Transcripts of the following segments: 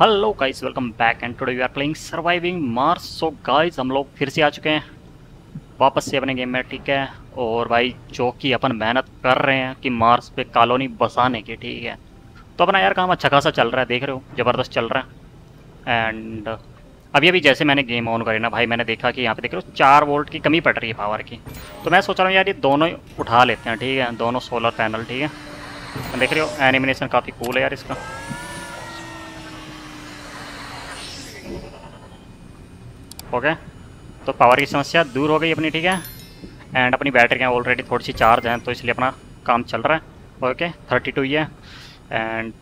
Hello guys welcome back and today we are playing surviving Mars so guys हम लोग फिर से आ चुके हैं। वापस से अपने गेम में, ठीक है? और भाई, जो कि अपन मेहनत कर रहे हैं कि मार्स पे कॉलोनी बसाने की, ठीक है? तो अपना यार काम अच्छा खासा चल रहा है, देख रहे हो? ज़बरदस्त चल रहा है। एंड अभी अभी जैसे मैंने गेम ऑन करी ना, भाई, मैंने देखा कि यहाँ पे देख रहे हो, चार वोल्ट की कमी पड़ रही है पावर की। तो मैं सोच रहा हूँ यार, ये दोनों उठा लेते हैं, ठीक है? दोनों सोलर पैनल ठीक है? देख रहे हो एनिमिनेशन काफ़ी कूल है यार इसका। ओके? तो पावर की समस्या दूर हो गई अपनी, ठीक है? एंड अपनी बैटरियाँ ऑलरेडी थोड़ी सी चार्ज हैं तो इसलिए अपना काम चल रहा है। ओके थर्टी टू ही है। एंड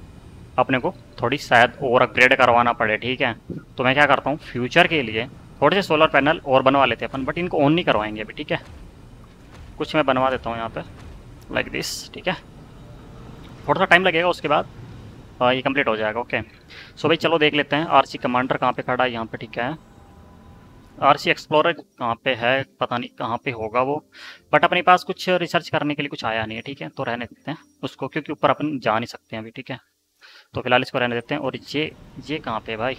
अपने को थोड़ी शायद और अपग्रेड करवाना पड़े, ठीक है? तो मैं क्या करता हूँ फ्यूचर के लिए थोड़े से सोलर पैनल और बनवा लेते हैं अपन बट इनको ऑन नहीं करवाएँगे अभी, ठीक है? कुछ मैं बनवा देता हूँ यहाँ पे लाइक दिस ठीक है? थोड़ा सा टाइम लगेगा उसके बाद ये कंप्लीट हो जाएगा, ओके? सो भाई चलो देख लेते हैं आरसी कमांडर कहाँ पे खड़ा है, यहाँ पे, ठीक है? आर सी एक्सप्लोरर कहाँ पे है, पता नहीं कहाँ पे होगा वो बट अपने पास कुछ रिसर्च करने के लिए कुछ आया नहीं है, ठीक है? तो रहने देते हैं उसको, क्योंकि ऊपर अपन जा नहीं सकते हैं अभी, ठीक है? तो फ़िलहाल इसको रहने देते हैं, और ये ये कहाँ पे भाई?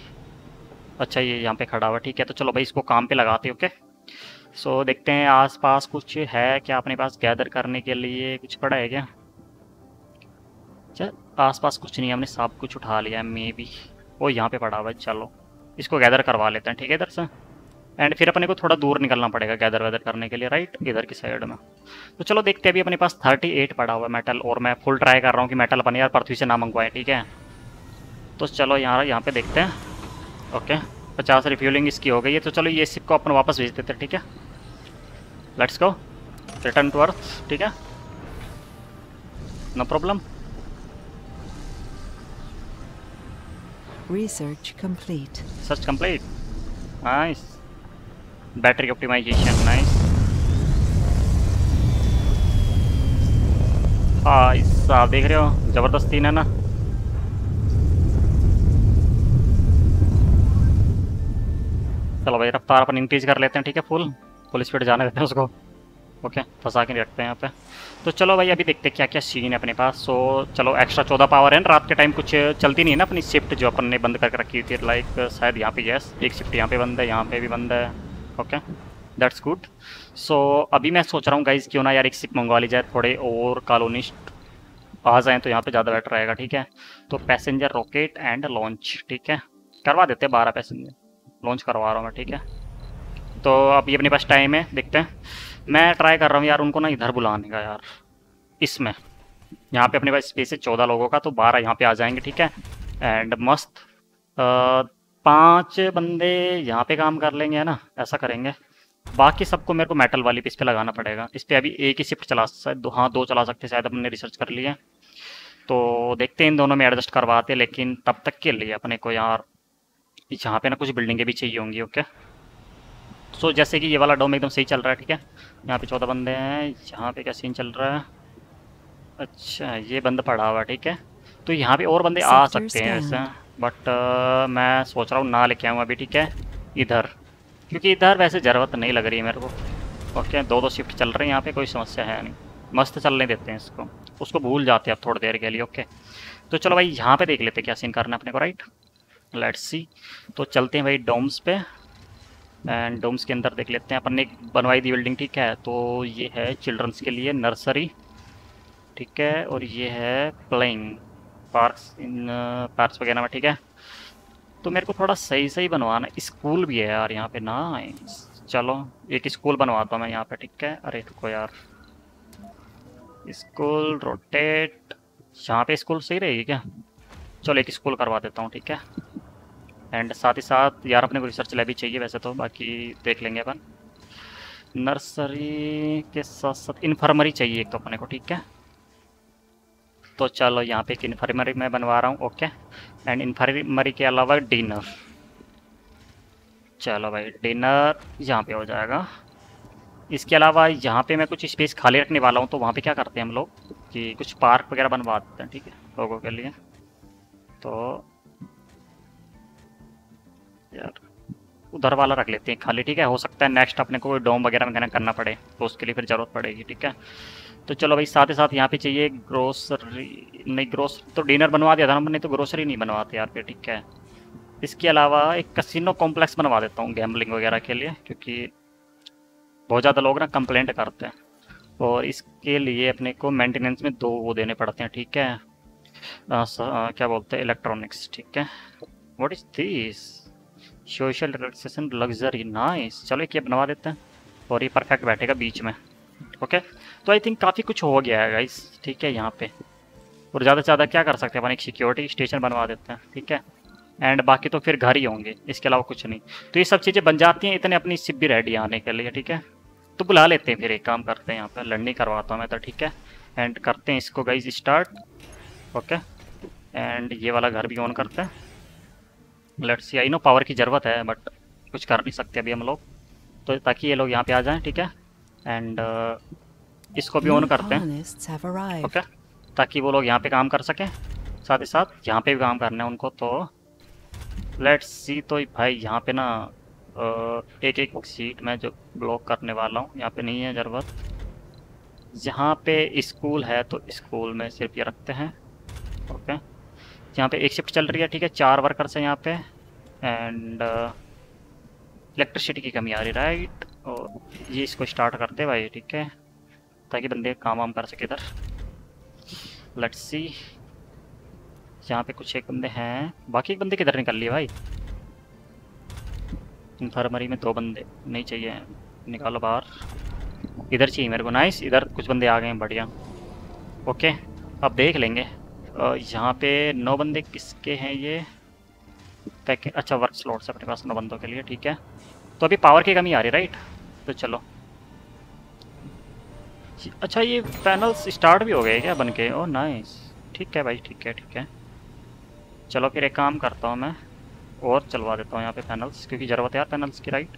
अच्छा ये यहाँ पे खड़ा हुआ, ठीक है? तो चलो भाई इसको काम पे लगाते ओके सो देखते हैं आसपास कुछ है क्या अपने पास गैदर करने के लिए, कुछ पड़ा है क्या? अच्छा आसपास कुछ नहीं हमने सब कुछ उठा लिया मे बी वो यहाँ पे पड़ा हुआ चलो। इसको गैदर करवा लेते हैं, ठीक है इधर से? एंड फिर अपने को थोड़ा दूर निकलना पड़ेगा गैदर वैदर करने के लिए राइट इधर की साइड में। तो चलो देखते हैं अभी अपने पास थर्टी एट पड़ा हुआ है मेटल और मैं फुल ट्राई कर रहा हूँ कि मेटल अपने यार पृथ्वी से ना मंगवाएँ ठीक है? तो चलो यहाँ यहाँ पे देखते हैं। ओके पचास रिफ्यूलिंग इसकी हो गई है। तो चलो ये सिप को अपन वापस भेज देते हैं ठीक है? Let's go return to earth ठीक है? No problem Research complete. Search complete nice battery optimisation nice हाँ इस आप देख रहे हो? ज़बरदस्त तीन है ना? चलो भाई, रफ्तार अपन इंक्रीज कर लेते हैं, ठीक है फुल फुल स्पीड जाने देते हैं उसको। ओके फंसा के नहीं रखते हैं यहाँ पे। तो चलो भाई, अभी देखते हैं क्या क्या सीन है अपने पास। सो चलो एक्स्ट्रा चौदह पावर है ना, रात के टाइम कुछ चलती नहीं है ना अपनी शिफ्ट जो अपन ने बंद करके रखी थी लाइक शायद यहाँ पे यस एक शिफ्ट यहाँ पे बंद है, यहाँ पे भी बंद है। ओके दैट्स गुड सो अभी मैं सोच रहा हूँ गाइज़ क्यों ना यार एक शिप मंगवा ली जाए, थोड़े और कॉलोनिस्ट आ जाएँ तो यहाँ पे ज़्यादा बेटर रहेगा, ठीक है? तो पैसेंजर रॉकेट एंड लॉन्च ठीक है? करवा देते हैं बारह पैसेंजर लॉन्च करवा रहा हूँ मैं, ठीक है? तो अभी अपने पास टाइम है, देखते हैं। मैं ट्राई कर रहा हूँ यार उनको ना इधर बुलाने का यार, इसमें। यहाँ पे अपने पास स्पेस है चौदह लोगों का तो बारह यहाँ पे आ जाएँगे, ठीक है? एंड मस्त पाँच बंदे यहाँ पे काम कर लेंगे है ना? ऐसा करेंगे। बाकी सबको मेरे को मेटल वाली पे इस पर लगाना पड़ेगा। इस पर अभी एक ही शिफ्ट चला शायद दो हाँ दो चला सकते शायद अपने रिसर्च कर लिए तो देखते हैं इन दोनों में एडजस्ट करवाते लेकिन तब तक के लिए अपने को यार यहाँ पे ना कुछ बिल्डिंगें भी चाहिए होंगी ओके सो so, जैसे कि ये वाला डोम एकदम सही चल रहा है ठीक है? यहाँ पे चौदह बंदे हैं यहाँ पे क्या सीन चल रहा है? अच्छा ये बंद पड़ा हुआ ठीक है? तो यहाँ पे और बंदे आ सकते हैं वैसे बट uh, मैं सोच रहा हूँ ना लेके आऊँ अभी ठीक है? इधर। क्योंकि इधर वैसे ज़रूरत नहीं लग रही है मेरे को। ओके दो दो शिफ्ट चल रहे हैं यहाँ पे कोई समस्या है नहीं। मस्त चलने देते हैं इसको। उसको भूल जाते हैं अब थोड़ी देर के लिए ओके। तो चलो भाई यहाँ पे देख लेते क्या सीन करना है अपने को राइट लेट्स सी तो चलते हैं भाई डोम्स पे। एंड डोम्स के अंदर देख लेते हैं। अपन ने बनवाई दी बिल्डिंग ठीक है? तो ये है चिल्ड्रंस के लिए नर्सरी ठीक है? और ये है प्लेइंग पार्क्स इन पार्क्स वगैरह में, ठीक है? तो मेरे को थोड़ा सही सही बनवाना स्कूल भी है यार यहाँ पे ना चलो, एक स्कूल बनवाता हूँ मैं यहाँ पे, ठीक है? अरे, रुको यार। स्कूल रोटेट यहाँ पे स्कूल सही रहेगी क्या? चलो, एक स्कूल करवा देता हूँ, ठीक है? एंड साथ ही साथ यार अपने को रिसर्च लैब भी चाहिए वैसे तो बाकी देख लेंगे अपन। नर्सरी के साथ साथ इन्फर्मरी चाहिए एक तो अपने को, ठीक है? तो चलो यहाँ पे एक इन्फर्मरी मैं बनवा रहा हूँ ओके एंड इन्फर्मरी के अलावा डिनर चलो भाई डिनर यहाँ पे हो जाएगा। इसके अलावा यहाँ पे मैं कुछ स्पेस खाली रखने वाला हूँ तो वहाँ पे क्या करते हैं हम लोग? कि कुछ पार्क वगैरह बनवा देते हैं, ठीक है, लोगों के लिए। तो यार, उधर वाला रख लेते हैं खाली, ठीक है? हो सकता है नेक्स्ट अपने को डोम वगैरह में करना पड़े तो उसके लिए फिर ज़रूरत पड़ेगी, ठीक है? तो चलो भाई साथ ही साथ यहाँ पे चाहिए ग्रोसरी नहीं ग्रोस तो डिनर बनवा दिया था हमने तो ग्रोसरी नहीं बनवाते यार फिर ठीक है। इसके अलावा एक कसिनो कॉम्प्लेक्स बनवा देता हूँ गैम्बलिंग वगैरह के लिए क्योंकि बहुत ज़्यादा लोग ना कंप्लेंट करते हैं। और इसके लिए अपने को मेंटेनेंस में दो वो देने पड़ते हैं ठीक है? आ, स, आ, क्या बोलते हैं इलेक्ट्रॉनिक्स ठीक है? What is this social relaxation luxury nice चलो ये बनवा देते हैं और ये परफेक्ट बैठेगा बीच में। ओके तो आई थिंक काफ़ी कुछ हो गया है गाइस ठीक है, यहाँ पे. और ज़्यादा से ज़्यादा क्या कर सकते हैं? अपन एक सिक्योरिटी स्टेशन बनवा देते हैं, ठीक है? एंड बाकी तो फिर घर ही होंगे, इसके अलावा कुछ नहीं. तो ये सब चीज़ें बन जाती हैं, इतने अपनी सिप भी रेडी आने के लिए, ठीक है? तो बुला लेते हैं फिर एक काम करते हैं यहाँ पर लर्निंग करवाता हूँ मैं तो ठीक है? एंड करते हैं इसको गाइज़ स्टार्ट ओके एंड ये वाला घर भी ऑन करते हैं. Let's see I know power की ज़रूरत है बट कुछ कर नहीं सकते अभी हम लोग. तो ताकि ये लोग यहाँ पे आ जाएँ, ठीक है? एंड uh, इसको भी ऑन करते हैं। ओके ताकि वो लोग यहाँ पे काम कर सकें। साथ ही साथ यहाँ पे भी काम करना है उनको तो। लेट्स सी तो भाई यहाँ पे ना एक एक सीट में जो ब्लॉक करने वाला हूँ यहाँ पे नहीं है ज़रूरत। जहाँ पे स्कूल है तो स्कूल में सिर्फ़ ये रखते हैं। ओके यहाँ पे एक शिफ्ट चल रही है ठीक है चार वर्कर्स हैं यहाँ पे। एंड इलेक्ट्रिसिटी की कमी आ रही राइट और ये इसको स्टार्ट करते भाई, ठीक है? ताकि बंदे काम वाम कर सके इधर। लेट्स सी यहाँ पे कुछ एक बंदे हैं। बाकी एक बंदे किधर निकल लिए भाई? इन्फर्मरी में दो बंदे नहीं चाहिए निकालो बाहर। इधर चाहिए मेरे को। नाइस इधर कुछ बंदे आ गए हैं, बढ़िया। ओके अब देख लेंगे। यहाँ पे नौ बंदे किसके हैं ये? पैके अच्छा वर्क स्लॉट्स अपने पास नौ बंदों के लिए, ठीक है। तो अभी पावर की कमी आ रही राइट तो चलो। अच्छा ये पैनल्स स्टार्ट भी हो गए क्या बन के? ओ नाइस ठीक है भाई, ठीक है ठीक है। चलो फिर एक काम करता हूँ मैं। और चलवा देता हूँ यहाँ पे पैनल्स क्योंकि ज़रूरत है यार पैनल्स की राइट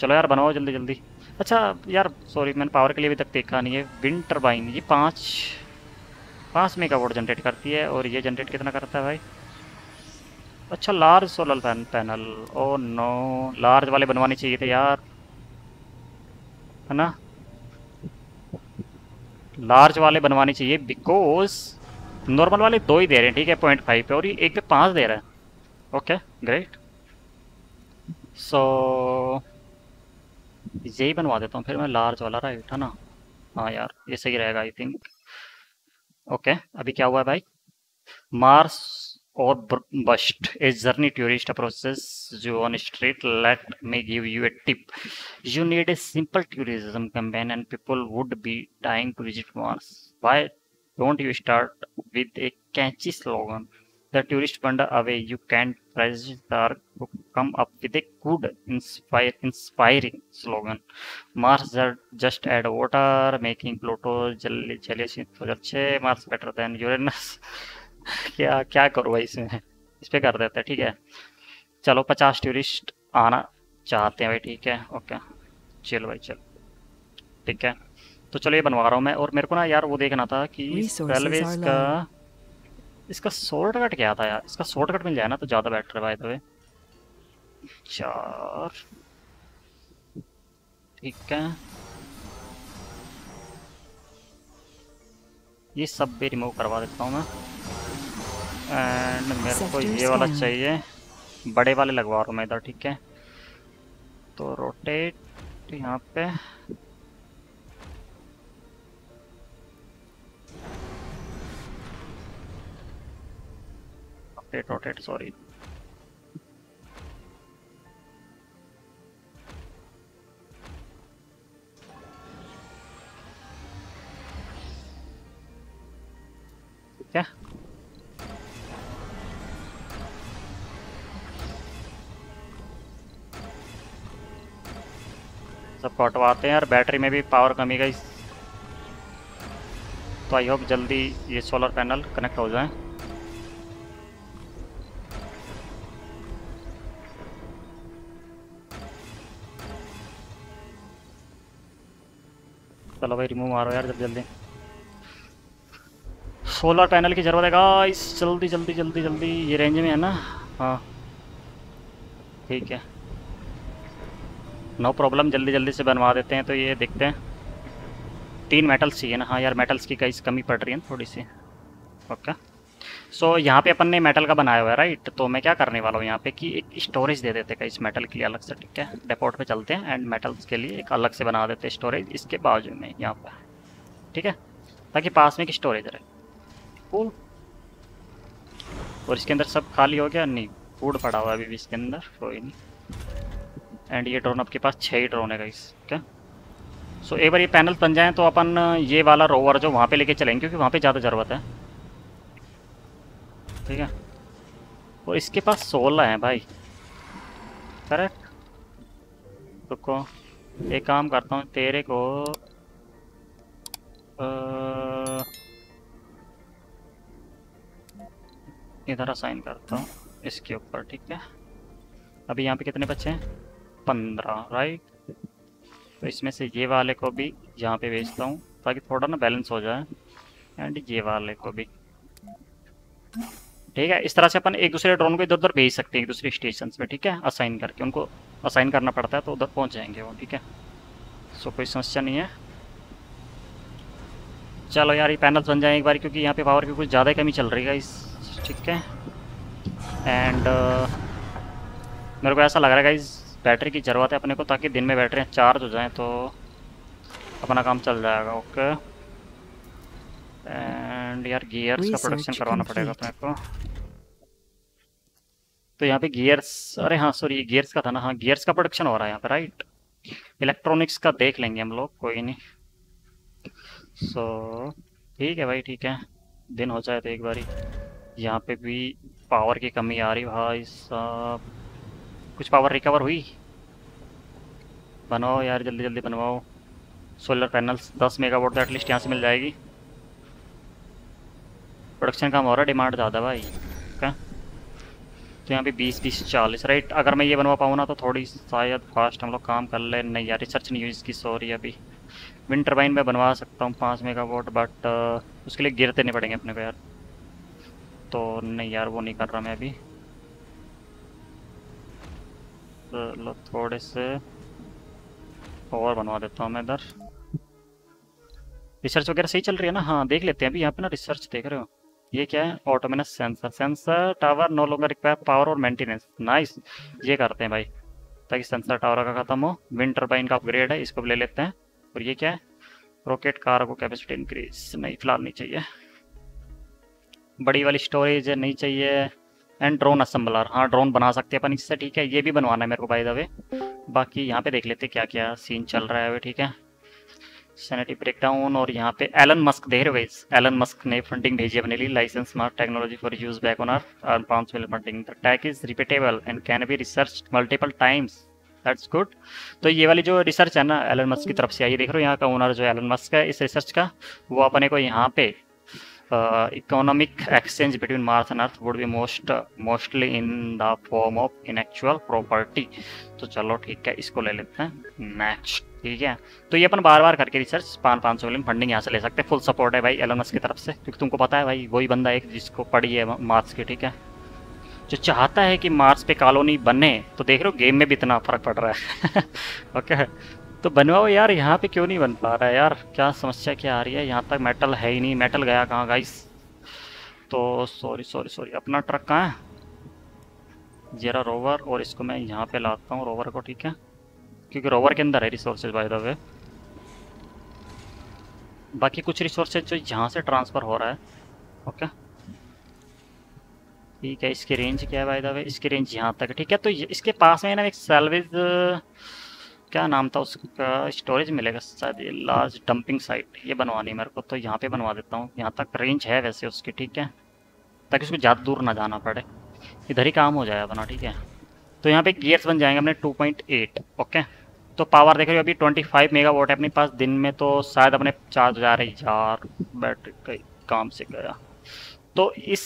चलो यार, बनाओ जल्दी जल्दी। अच्छा यार सॉरी मैंने पावर के लिए अभी तक देखा नहीं है। विंड टर्बाइन ये पाँच पाँच मेगा वोट जनरेट करती है, और ये जनरेट कितना करता है भाई? अच्छा large solar pan panel oh no large वाले बनवाने चाहिए थे यार। है ना? लार्ज वाले बनवाने चाहिए बिकॉज़ नॉर्मल वाले दो ही दे रहे हैं, ठीक है? पॉइंट फाइव पे और ये एक पे पाँच दे रहा है। ओके ग्रेट सो यही बनवा देता हूँ, फिर मैं लार्ज वाला राइट है ना? हाँ यार, ये सही रहेगा आई थिंक ओके अभी क्या हुआ है भाई? Mars or bust a journey tourist approaches you on street let me give you a tip you need a simple tourism campaign and people would be dying to visit mars why don't you start with a catchy slogan the tourist wander away you can press the to come up with a good inspire inspiring slogan mars just add water making pluto jelly jelly mars better than uranus क्या क्या करो भाई इसमें? इस पर कर देते हैं ठीक है। चलो पचास टूरिस्ट आना चाहते हैं भाई ठीक है। ओके चलो भाई चलो। ठीक है। तो चलो ये बनवा रहा हूँ मैं। और मेरे को ना यार वो देखना था कि रेलवेज का इसका शॉर्टकट क्या था यार? इसका शॉर्टकट मिल जाए ना तो ज़्यादा बेटर है भाई तो चार। ठीक है। ये सब भी रिमूव करवा देता हूँ मैं। एंड मेरे को ये वाला चाहिए। बड़े वाले लगवा रहा हूँ मैं इधर ठीक है? तो रोटेट यहाँ पे। रोटेट रोटेट सॉरी क्या सबको हटवाते हैं और बैटरी में भी पावर कमी गई। तो आई होप जल्दी ये सोलर पैनल कनेक्ट हो जाए। चलो भाई रिमूव मारो यार जल्दी जल्दी। सोलर पैनल की ज़रूरत है गाइस जल्दी जल्दी जल्दी जल्दी। ये रेंज में है ना? हाँ। ठीक है। नो प्रॉब्लम जल्दी जल्दी से बनवा देते हैं तो ये देखते हैं। तीन मेटल्स चाहिए ना? हाँ यार मेटल्स की कई कमी पड़ रही है थोड़ी सी। ओके सो so, यहाँ पे अपन ने मेटल का बनाया हुआ है राइट तो मैं क्या करने वाला हूँ यहाँ पे कि एक स्टोरेज दे देते हैं इस मेटल के लिए अलग से ठीक है? डेपोर्ट पे चलते हैं एंड मेटल्स के लिए एक अलग से बना देते हैं स्टोरेज इसके बाजू में यहाँ पर। ठीक है? ताकि पास में एक स्टोरेज रहे। फूल और इसके अंदर सब खाली हो गया? नहीं फ़ूड पड़ा हुआ अभी भी इसके अंदर कोई नहीं। एंड ये ड्रोन आपके पास छः ही ड्रोन है इस ठीक है? सो एक बार ये पैनल बन जाए तो अपन ये वाला रोवर जो वहाँ पे लेके चलेंगे, क्योंकि वहाँ पे ज़्यादा ज़रूरत है। ठीक है? और इसके पास सोलह है भाई। करेक्ट रुको, एक काम करता हूँ, तेरे को इधर असाइन करता हूँ, इसके ऊपर, ठीक है? अभी यहाँ पे कितने बच्चे हैं? पंद्रह राइट तो इसमें से ये वाले को भी यहाँ पे भेजता हूँ ताकि थोड़ा ना बैलेंस हो जाए एंड ये वाले को भी। ठीक है इस तरह से अपन एक दूसरे ड्रोन को इधर उधर भेज सकते हैं एक दूसरे स्टेशन में ठीक है? असाइन करके उनको असाइन करना पड़ता है तो उधर पहुँच जाएँगे वो ठीक है? सो कोई समस्या नहीं है। चलो यार ये पैनल्स बन जाए एक बार क्योंकि यहाँ पे पावर की कुछ ज़्यादा कमी चल रही है इस ठीक है? एंड uh, मेरे को ऐसा लग रहा है इस बैटरी की ज़रूरत है अपने को ताकि दिन में बैटरी चार्ज हो जाए तो अपना काम चल जाएगा ओके। एंड यार गियर्स का प्रोडक्शन करवाना पड़ेगा अपने को। तो यहाँ पे गियर्स अरे हाँ सॉरी गियर्स का था ना हाँ गियर्स का प्रोडक्शन हो रहा है यहाँ पे राइट इलेक्ट्रॉनिक्स का देख लेंगे हम लोग कोई नहीं। सो so, ठीक है भाई ठीक है। दिन हो जाए तो एक बारी। यहाँ पे भी पावर की कमी आ रही भाई साहब। कुछ पावर रिकवर हुई? बनवाओ यार, जल्दी जल्दी बनवाओ। सोलर पैनल्स 10 मेगावाट तो एटलीस्ट यहाँ से मिल जाएगी। प्रोडक्शन कम हो रहा है डिमांड ज़्यादा भाई। क्या? तो यहाँ पे 20 बीस, चालीस राइट अगर मैं ये बनवा पाऊँ ना तो थोड़ी शायद फास्ट हम लोग काम कर ले। नहीं यार रिसर्च नहीं हुई इसकी सॉरी अभी। विंड टर्बाइन में बनवा सकता हूँ पाँच मेगा बट उसके लिए गिरते नहीं पड़ेंगे अपने को यार। तो नहीं यार, वो नहीं कर रहा मैं अभी। चलो थोड़े से और बनवा देता हूँ मैं इधर। रिसर्च वगैरह सही चल रही है ना? हाँ देख लेते हैं। अभी यहाँ पे ना रिसर्च देख रहे हो। ये क्या है? Autonomous sensor sensor tower no longer require power और मेंटेनेंस नाइस ये करते हैं भाई। ताकि सेंसर टावर का खत्म हो। विंड टर्बाइन का अपग्रेड है। इसको ले लेते हैं। और ये क्या है? रॉकेट कार्गो कैपेसिटी इंक्रीज नहीं, फ़िलहाल नहीं चाहिए। बड़ी वाली स्टोरेज नहीं चाहिए। एंड ड्रोन असम्बलर हाँ ड्रोन बना सकते हैं अपन इससे, ठीक है? ये भी बनवाना है मेरे को बाई द वे बाकी यहाँ पे देख लेते क्या क्या सीन चल रहा है अभी, ठीक है? सैनिटी ब्रेकडाउन और यहाँ पे एलन मस्क रहे हो एलन मस्क ने फंडिंग भेजी अपने लिए license smart technology for use back on are पाँच million funding the tech is repeatable and can be research multiple times that's good तो ये वाली जो रिसर्च है ना एलन मस्क की तरफ़ से आई देख रहे हो, यहाँ का ओनर जो एलन मस्क है, इस रिसर्च का, वो अपने को यहाँ पे economic exchange between Mars and Earth would be most uh, mostly in the form of intellectual property. तो चलो ठीक है इसको ले लेते हैं। नेक्स्ट ठीक है। तो ये अपन बार बार करके रिसर्च पाँच पाँच सौ मिलियन फंडिंग यहाँ से ले सकते हैं। फुल सपोर्ट है भाई एलोनस की तरफ़ से। क्योंकि तुमको पता है भाई वही बंदा एक जिसको पड़ी है मार्स की ठीक है। जो चाहता है कि मार्स पे कॉलोनी बने तो देख रहे हो गेम में भी इतना फ़र्क पड़ रहा है। ओके तो बनवाओ यार, यहाँ पे क्यों नहीं बन पा रहा है यार? क्या समस्या क्या आ रही है? यहाँ तक मेटल है ही नहीं मेटल गया कहाँ गाइस तो सॉरी सॉरी सॉरी अपना ट्रक कहाँ है? जरा रोवर और इसको मैं यहाँ पे लाता हूँ रोवर को, ठीक है? क्योंकि रोवर के अंदर है रिसोर्सेज बाय द वे बाकी कुछ रिसोर्सेज जो यहाँ से ट्रांसफ़र हो रहा है ओके ठीक है, इसकी रेंज क्या है बाय द वे इसकी रेंज यहाँ तक, ठीक है? तो इसके पास में ना एक सैलवेज क्या नाम था उसका? स्टोरेज मिलेगा शायद ये लार्ज डंपिंग साइट ये बनवानी मेरे को तो यहाँ पे बनवा देता हूँ। यहाँ तक रेंज है वैसे उसकी, ठीक है? ताकि उसको ज़्यादा दूर ना जाना पड़े। इधर ही काम हो जाए अपना, ठीक है? तो यहाँ पे गियर्स बन जाएँगे अपने 2.8 ओके तो पावर देख रहे हो अभी 25 मेगा वोट है अपने पास दिन में तो शायद अपने चार्ज हो जा रही यार बैटरी काम से गया। तो इस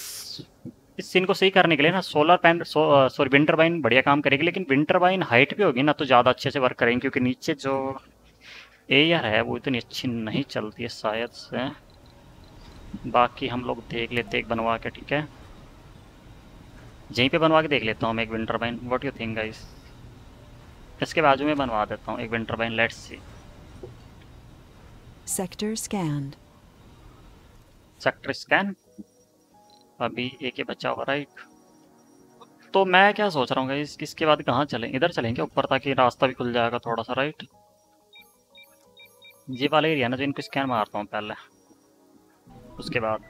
इस सीन को सही करने के लिए ना सोलर पैन सॉरी विंटर बाइन बढ़िया काम करेगी लेकिन विंटर बाइन हाइट पे होगी ना तो ज़्यादा अच्छे से वर्क करेंगे क्योंकि नीचे जो एयर है वो इतनी अच्छी नहीं चलती है शायद से। बाकी हम लोग देख लेते एक बनवा के ठीक है? यहीं पे बनवा के देख लेता हूँ मैं एक विंटर बाइन वॉट यू थिंक गाइस इसके बाजू में बनवा देता हूँ एक विंटर बाइन let's see sector scan sector scan अभी एक ही बच्चा होगा राइट तो मैं क्या सोच रहा हूँ इस इसके बाद कहाँ चलें? इधर चलेंगे ऊपर ताकि रास्ता भी खुल जाएगा थोड़ा सा राइट ये वाला एरिया ना जो इनको स्कैन मारता हूँ पहले। उसके बाद।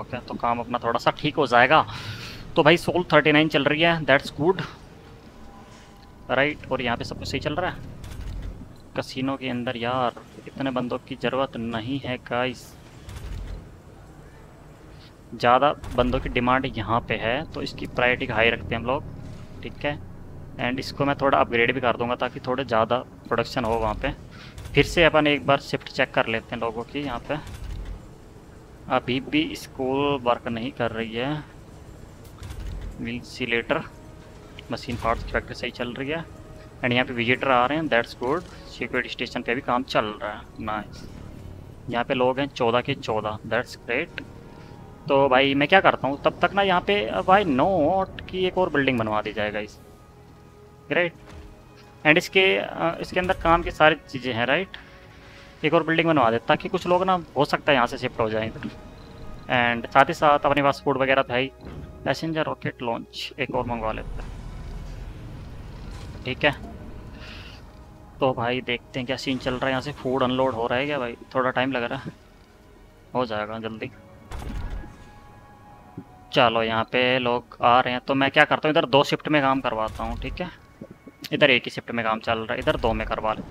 ओके तो काम अपना थोड़ा सा ठीक हो जाएगा। तो भाई सोल थर्टी नाइन चल रही है दैट्स गुड राइट और यहाँ पे सब कुछ सही चल रहा है? कसिनो के अंदर यार, इतने बंदों की ज़रूरत नहीं है गाइस ज़्यादा बंदों की डिमांड यहाँ पे है तो इसकी प्रायोरिटी हाई रखते हैं हम लोग, ठीक है? एंड इसको मैं थोड़ा अपग्रेड भी कर दूँगा ताकि थोड़े ज़्यादा प्रोडक्शन हो वहाँ पे। फिर से अपन एक बार शिफ्ट चेक कर लेते हैं लोगों की यहाँ पे। अभी भी स्कूल वर्क नहीं कर रही है। Will see later machine parts की फैक्ट्री सही चल रही है। एंड यहाँ पे विजिटर आ रहे हैं दैट्स गुड सिक्योरिटी स्टेशन पे भी काम चल रहा है। नाइस यहाँ पे लोग हैं चौदह के चौदह दैट्स ग्रेट तो भाई मैं क्या करता हूँ, तब तक ना यहाँ पे भाई नोट की एक और बिल्डिंग बनवा दी जाएगा इस। ग्रेट एंड इसके इसके अंदर काम की सारी चीज़ें हैं राइट एक और बिल्डिंग बनवा दे, ताकि कुछ लोग ना, हो सकता है यहाँ से शिफ्ट हो जाए एंड साथ ही साथ अपने पास फ़ूड वगैरह था ही पैसेंजर रॉकेट लॉन्च एक और मंगवा लेते हैं। ठीक है? तो भाई देखते हैं क्या सीन चल रहा है, यहाँ से फ़ूड अनलोड हो रहा है क्या भाई? थोड़ा टाइम लग रहा है। हो जाएगा जल्दी। चलो, यहाँ पे लोग आ रहे हैं। तो मैं क्या करता हूँ, इधर दो शिफ्ट में काम करवाता हूँ, ठीक है? इधर एक ही शिफ्ट में काम चल रहा है, इधर दो में करवा ले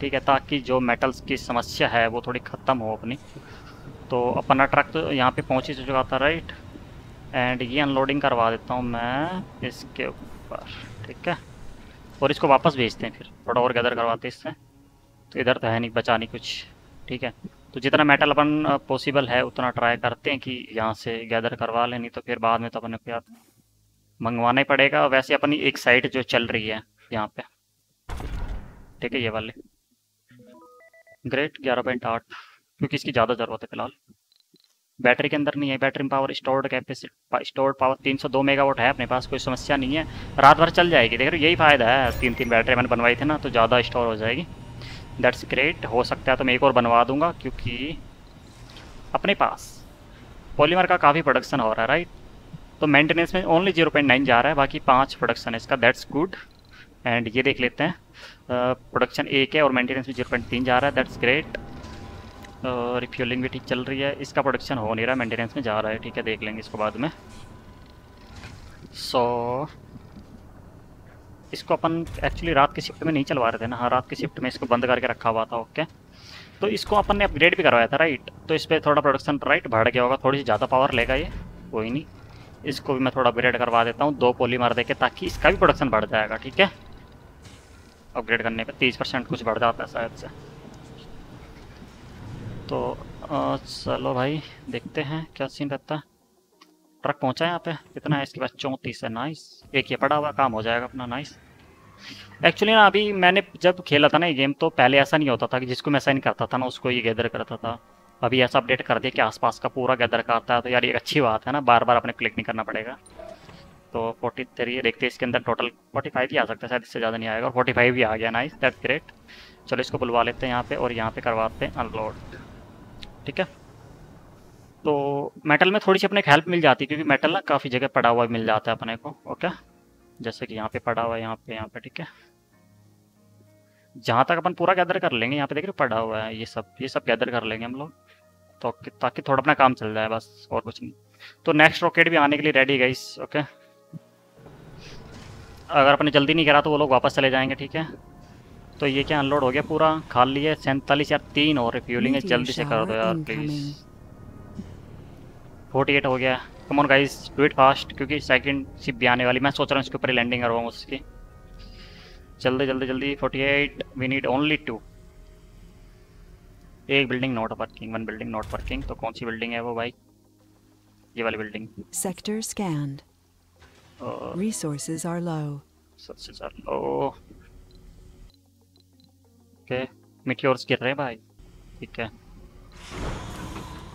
ठीक है, ताकि जो मेटल्स की समस्या है, वो थोड़ी ख़त्म हो अपनी। तो अपना ट्रक तो यहाँ पे पहुँच ही चुका था राइट एंड ये अनलोडिंग करवा देता हूँ मैं इसके ऊपर, ठीक है? और इसको वापस भेजते हैं फिर, थोड़ा और गैदर करवाते इससे। तो इधर तो है नहीं, बचा नहीं कुछ, ठीक है? तो जितना मेटल अपन पॉसिबल है, उतना ट्राई करते हैं कि यहाँ से गैदर करवा लें, नहीं तो फिर बाद में तो अपन को मंगवाना ही पड़ेगा। वैसे अपनी एक साइड जो चल रही है, यहाँ पे। ठीक है, ये वाले। ग्रेट ग्यारह पॉइंट आठ। क्योंकि इसकी ज़्यादा ज़रूरत है फ़िलहाल। बैटरी के अंदर नहीं है। Battery power stored capacity stored power 302 megawatt है। अपने पास कोई समस्या नहीं है। रात भर चल जाएगी। देख रहे यही फ़ायदा है। तीन तीन बैटरी मैंने बनवाई थी ना तो ज़्यादा स्टोर हो जाएगी। दैट्स ग्रेट हो सकता है तो मैं एक और बनवा दूँगा क्योंकि अपने पास पॉलीमर का काफ़ी प्रोडक्शन हो रहा है राइट तो मेंटेनेंस में ओनली ज़ीरो पॉइंट नाइन जा रहा है बाकी पाँच प्रोडक्शन है इसका। दैट्स गुड एंड ये देख लेते हैं। प्रोडक्शन uh, एक है और मेंटेनेंस में ज़ीरो पॉइंट तीन जा रहा है। दैट्स ग्रेट रिफ्यूलिंग भी ठीक चल रही है इसका प्रोडक्शन हो नहीं रहा है मेंटेनेंस में जा रहा है। ठीक है देख लेंगे इसको बाद में। सो so, इसको अपन एक्चुअली रात की शिफ्ट में नहीं चलवा रहे थे ना। हाँ रात की शिफ्ट में इसको बंद करके रखा हुआ था ओके तो इसको अपन ने अपग्रेड भी करवाया था राइट तो इस पर थोड़ा प्रोडक्शन राइट बढ़ गया होगा, थोड़ी सी ज़्यादा पावर लेगा ये। कोई नहीं। इसको भी मैं थोड़ा अपग्रेड करवा देता हूँ, दो पोली मार दे के ताकि इसका भी प्रोडक्शन बढ़ जाएगा, ठीक है? अपग्रेड करने पर तीस परसेंट कुछ बढ़ जाता है शायद से। तो चलो भाई, देखते हैं क्या सीन रहता है। ट्रक पहुँचा है यहाँ पे। कितना है, इसके पास चौंतीस है नाइस एक ये पड़ा हुआ काम हो जाएगा अपना नाइस एक्चुअली ना, अभी मैंने जब खेला था ना ये गेम तो पहले ऐसा नहीं होता था कि जिसको मैं साइन करता था ना, उसको ये गैदर करता था। अभी ऐसा अपडेट कर दिया कि आसपास का पूरा गैदर करता है तो यार ये अच्छी बात है ना बार बार अपने क्लिक नहीं करना पड़ेगा। तो फोर्टी थ्री देखते हैं इसके अंदर टोटल फोर्टी फाइव ही आ सकता है, शायद इससे ज़्यादा नहीं आएगा, और फोर्टी फाइव भी आ गया नाइस दैट ग्रेट चलो इसको बुलवा लेते हैं यहाँ पे, और यहाँ पे करवाते हैं अनलोड ठीक है? तो मेटल में थोड़ी सी अपने हेल्प मिल जाती है क्योंकि मेटल ना काफ़ी जगह पड़ा हुआ मिल जाता है अपने को ओके जैसे कि यहाँ पे पड़ा हुआ है यहाँ पे यहाँ पे ठीक है? जहाँ तक अपन पूरा गैदर कर लेंगे यहाँ पे देख रहे पड़ा हुआ है ये सब ये सब गैदर कर लेंगे हम लोग तो ताकि थोड़ा अपना काम चल जाए बस और कुछ नहीं। तो नेक्स्ट रॉकेट भी आने के लिए रेडी गई ओके अगर अपने जल्दी नहीं करा तो वो लोग वापस चले जाएँगे ठीक है? तो ये क्या अनलोड हो गया पूरा खाली है सैंतालीस यार तीन और रिफ्यूलिंग है जल्दी से कर दो यार प्लीज़ फोर्टी एट हो गया। Come on guys do it fast क्योंकि सेकंड शिप भी आने वाली। मैं सोच रहा हूँ इसके ऊपर लैंडिंग करवाऊँ उसकी। जल्दी जल्दी जल्दी forty eight we need only two एक building not working one building not working तो कौन सी बिल्डिंग है वो भाई? ये वाली building sector scanned resources are low resources are low okay meteors गिर रहे हैं भाई। ठीक है।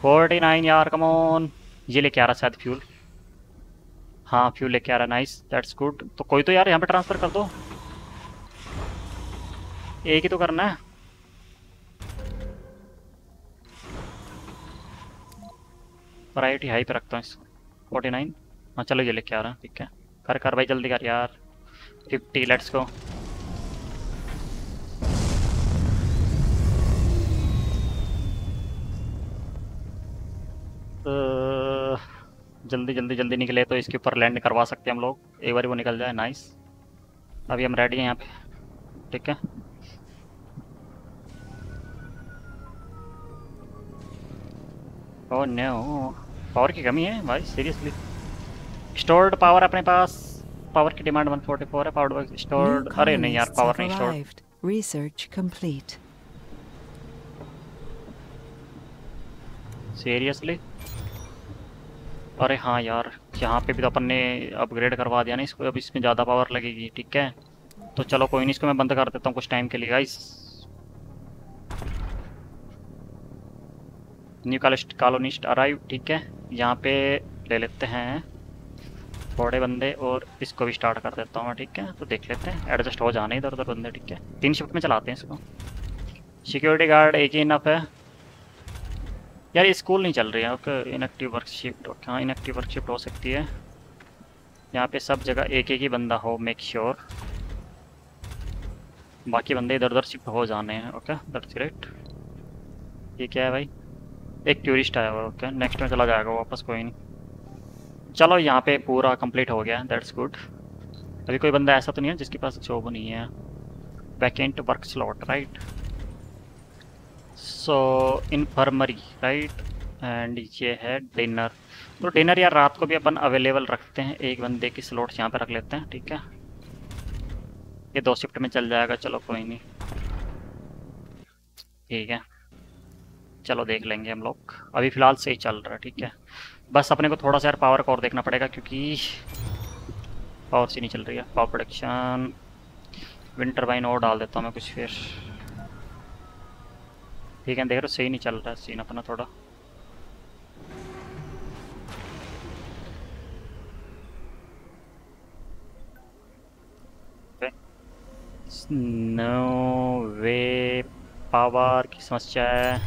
49 यार कम ऑन ये लेके आ रहा शायद फ्यूल हाँ फ्यूल लेके आ रहा नाइस दैट्स गुड तो कोई तो यार, यहाँ पे ट्रांसफ़र कर दो। एक ही तो करना है। प्रायोरिटी हाई पे रखता हूँ इसको। फोर्टी नाइन हाँ चलो ये लेके आ रहा है ठीक है। कर कर भाई, जल्दी कर यार। फिफ्टी लेट्स को जल्दी जल्दी जल्दी निकले तो इसके ऊपर लैंड करवा सकते हैं हम लोग। एक बार वो निकल जाए। नाइस अभी हम रेडी हैं यहाँ पे। ठीक है। ओह नो पावर की कमी है भाई सीरियसली स्टोर्ड पावर अपने पास। पावर की डिमांड 144 है पावर स्टोर्ड अरे नहीं यार पावर नहीं स्टोर्ड रिसर्च कंप्लीट सीरियसली अरे हाँ यार, यहाँ पे भी तो अपन ने अपग्रेड करवा दिया ना इसको, अब इसमें ज़्यादा पावर लगेगी, ठीक है? तो चलो कोई नहीं, इसको मैं बंद कर देता हूँ कुछ टाइम के लिए गाइस न्यू कॉलोनिस्ट अराइव ठीक है? यहाँ पे ले लेते हैं थोड़े बंदे और इसको भी स्टार्ट कर देता हूँ मैं, ठीक है? तो देख लेते हैं एडजस्ट हो जाने इधर उधर बंदे, ठीक है? तीन शिफ्ट में चलाते हैं इसको। सिक्योरिटी गार्ड एक ही इनफ है। यार स्कूल नहीं चल रही है, okay inactive work shift okay हाँ इनएक्टिव वर्क शिफ्ट हो सकती है। यहाँ पे सब जगह एक एक ही बंदा हो मेक श्योर sure. बाकी बंदे इधर उधर शिफ्ट हो जाने हैं, ओके दैट्स ग्रेट ये क्या है भाई? एक टूरिस्ट आया हुआ ओके नेक्स्ट में चला जाएगा, वापस कोई नहीं। चलो, यहाँ पे पूरा कंप्लीट हो गया दैट्स गुड अभी कोई बंदा ऐसा तो नहीं है जिसके पास जॉब नहीं है। Vacant work slot right so infirmary right and ये है डिनर तो डिनर यार रात को भी अपन अवेलेबल रखते हैं। एक बंदे की स्लॉट्स यहाँ पे रख लेते हैं, ठीक है? ये दो शिफ्ट में चल जाएगा, चलो कोई नहीं। ठीक है। चलो देख लेंगे हम लोग। अभी फ़िलहाल सही चल रहा है, ठीक है? बस अपने को थोड़ा सा यार पावर और देखना पड़ेगा, क्योंकि पावर सी नहीं चल रही है। पावर प्रोडक्शन विंटर वाइन और डाल देता हूँ मैं कुछ फिर। ठीक है, देख रहे सही नहीं चल रहा है सीन अपना थोड़ा। नो वे पावर की समस्या है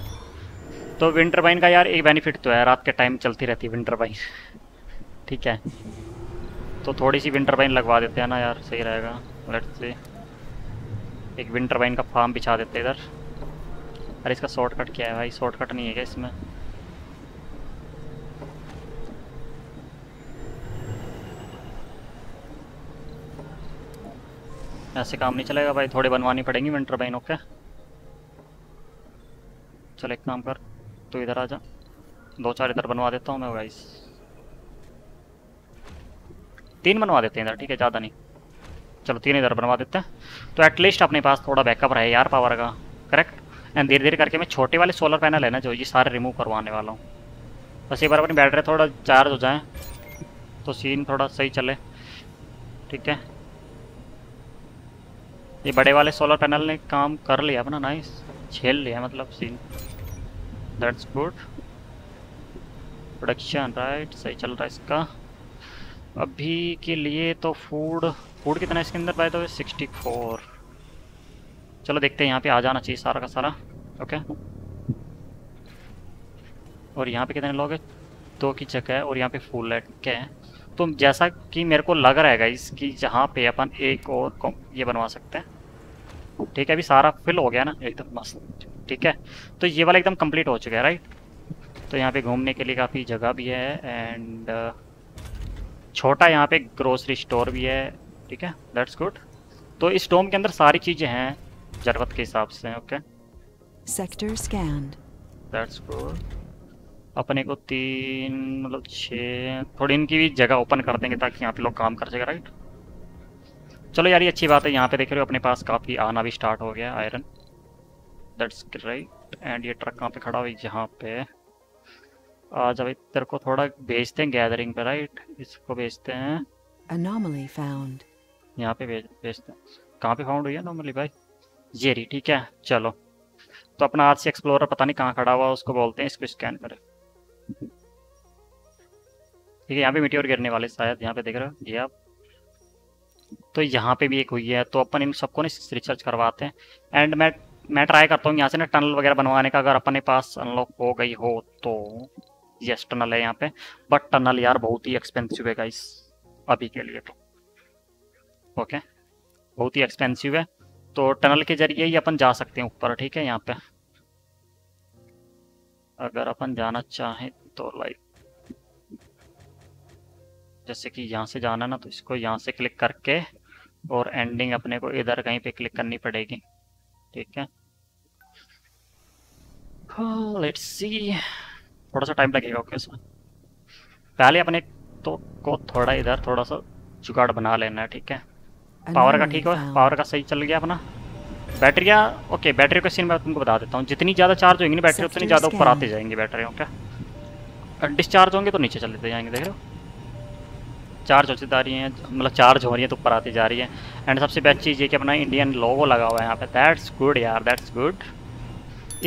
तो विंटर बाइन का यार एक बेनिफिट तो है, रात के टाइम चलती रहती है विंटर बाइन ठीक है। तो थोड़ी सी विंटर बाइन लगवा देते हैं ना यार, सही रहेगा। लेट्स से एक विंटर बाइन का फार्म बिछा देते इधर। अरे इसका शॉर्टकट क्या है भाई? शॉर्टकट नहीं है क्या इसमें? ऐसे काम नहीं चलेगा भाई, थोड़े बनवानी पड़ेंगी विंटर बाइन ओके चल एक काम कर तो इधर आ जा। दो चार इधर बनवा देता हूँ मैं गाइस तीन बनवा देते हैं इधर, ठीक है? ज़्यादा नहीं। चलो तीन इधर बनवा देते हैं। तो एटलीस्ट अपने पास थोड़ा बैकअप रहे यार पावर का करेक्ट एंड धीरे धीरे करके मैं छोटे वाले सोलर पैनल है ना जो ये सारे रिमूव करवाने वाला हूँ। बस एक बार अपनी बैटरी थोड़ा चार्ज हो जाए तो सीन थोड़ा सही चले। ठीक है? ये बड़े वाले सोलर पैनल ने काम कर लिया अपना नाइस झेल लिया मतलब scene that's good production right सही चल रहा है इसका। अभी के लिए तो फ़ूड फ़ूड कितना इसके अंदर बाय द सिक्सटी फोर चलो देखते हैं यहाँ पे आ जाना चाहिए सारा का सारा। ओके और यहाँ पे कितने लोग हैं? दो की जगह है और यहाँ पे फुल है ठीक है। तो जैसा कि मेरे को लग रहा है इसकी जहाँ पे अपन एक और ये बनवा सकते हैं। ठीक है, अभी सारा फिल हो गया ना? एकदम मस्त। ठीक है? तो ये वाला एकदम कंप्लीट हो चुका है राइट तो यहाँ पे घूमने के लिए काफ़ी जगह भी है एंड छोटा यहाँ पे ग्रोसरी स्टोर भी है। ठीक है? दैट्स गुड तो इस डोम के अंदर सारी चीज़ें हैं। ज़रूरत के हिसाब से okay sector scanned that's good अपने को तीन मतलब छः थोड़ी इनकी भी जगह ओपन कर देंगे ताकि यहाँ पे लोग काम कर सके राइट चलो यार ये अच्छी बात है यहाँ पे देख रहे हो अपने पास काफ़ी आना भी स्टार्ट हो गया आयरन दैट्स राइट एंड ये ट्रक कहाँ पे खड़ा हुई जहाँ पे। आ जब तेरे को थोड़ा भेजते हैं गैदरिंग पे राइट इसको भेजते हैं। Anomaly found. यहाँ पे भेज भेजते हैं। कहाँ पे फाउंड हुई है नॉर्मली भाई? ये रही ठीक है? चलो। तो अपना आज से एक्सप्लोरर पता नहीं कहाँ खड़ा हुआ, उसको बोलते हैं, इसको स्कैन करें। ठीक है, यहाँ पे मिट्टी और गिरने वाले शायद, यहाँ पे देख रहे हो? ये आप। तो यहाँ पे भी एक हुई है तो अपन इन सबको ना रिसर्च करवाते हैं। एंड मैं मैं ट्राई करता हूँ, यहाँ से ना टनल वगैरह बनवाने का, अगर अपने पास अनलॉक हो गई हो तो। यस टनल है यहाँ पे। बट टनल यार बहुत ही एक्सपेंसिव है गाइस अभी के लिए तो। ओके बहुत ही एक्सपेंसिव है। तो टनल के ज़रिए ही अपन जा सकते हैं ऊपर, ठीक है, यहाँ पे। अगर अपन जाना चाहें तो लाइक जैसे कि यहाँ से जाना ना तो इसको यहाँ से क्लिक करके और एंडिंग अपने को इधर कहीं पे क्लिक करनी पड़ेगी, ठीक है। लेट्स सी थोड़ा सा टाइम लगेगा ओके सर पहले अपने तो को थोड़ा इधर, थोड़ा सा जुगाड़ बना लेना है ठीक है। पावर का ठीक है पावर का सही चल गया अपना। बैटरिया ओके बैटरी का सीन मैं तुमको बता देता हूँ। जितनी ज़्यादा चार्ज होंगी ना बैटरी उतनी ज़्यादा ऊपर. आती जाएँगी बैटरी ओके डिस्चार्ज होंगे तो नीचे चलते जाएँगे देख रहे हो? चार्ज होती जा रही हैं मतलब चार्ज हो रही है तो ऊपर आती जा रही है। एंड सबसे बेस्ट चीज़ ये कि अपना इंडियन लोगो लगा हुआ है यहाँ पे। दैट्स गुड यार दैट्स गुड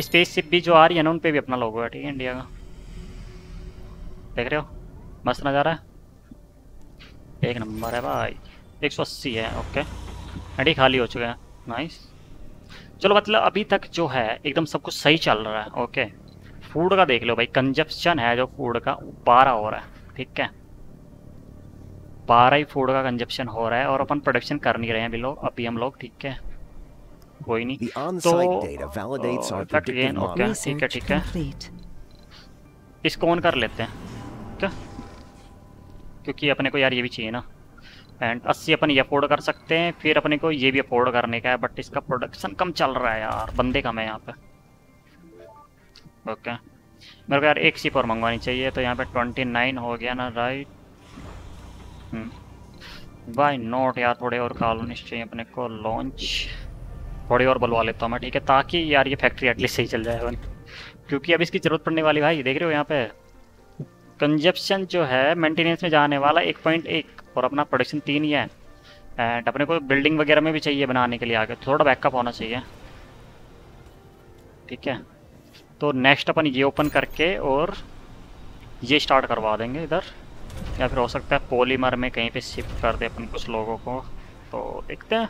स्पेस शिप भी जो आ रही है ना उन पे भी अपना लोगो है ठीक है इंडिया का। देख रहे हो? मस्त नज़ारा है। एक नंबर है भाई। एक सौ अस्सी है ओके अडी खाली हो चुका है। नाइस चलो मतलब अभी तक जो है एकदम सब कुछ सही चल रहा है ओके फ़ूड का देख लो भाई कंजप्शन है जो फ़ूड का बारह हो रहा है ठीक है. बारह ही फ़ूड का कंजप्शन हो रहा है और अपन प्रोडक्शन कर नहीं रहे हैं अभी लोग अभी हम लोग ठीक है. कोई नहीं. तो model. okay. ठीक है, ठीक है। इसको ऑन कर लेते हैं क्या क्योंकि अपने को यार ये भी चाहिए ना. एंड 80 अपन ये अफोर्ड कर सकते हैं। फिर अपने को ये भी अफोर्ड करने का है बट इसका प्रोडक्शन कम चल रहा है यार, बंदे कम है यहाँ पे। ओके मेरे को यार एक सीप और मंगवानी चाहिए तो यहाँ पे 29 हो गया ना राइट बाय नोट यार, थोड़े और कॉलोनीज चाहिए अपने को लॉन्च थोड़ी और बुलवा लेता हूँ मैं, ठीक है, ताकि यार ये फैक्ट्री एटलीस्ट सही चल जाए। क्योंकि अब इसकी ज़रूरत पड़ने वाली भाई, देख रहे हो यहाँ पे? कंजप्शन जो है मेंटेनेंस में जाने वाला 1.1 और अपना प्रोडक्शन तीन ही है। एंड अपने को बिल्डिंग वगैरह में भी चाहिए बनाने के लिए आगे। थोड़ा बैकअप होना चाहिए। ठीक है? तो नेक्स्ट अपन ये ओपन करके और ये स्टार्ट करवा देंगे इधर। या फिर हो सकता है पॉलीमर में कहीं पे शिफ्ट कर दे अपन कुछ लोगों को। तो देखते हैं।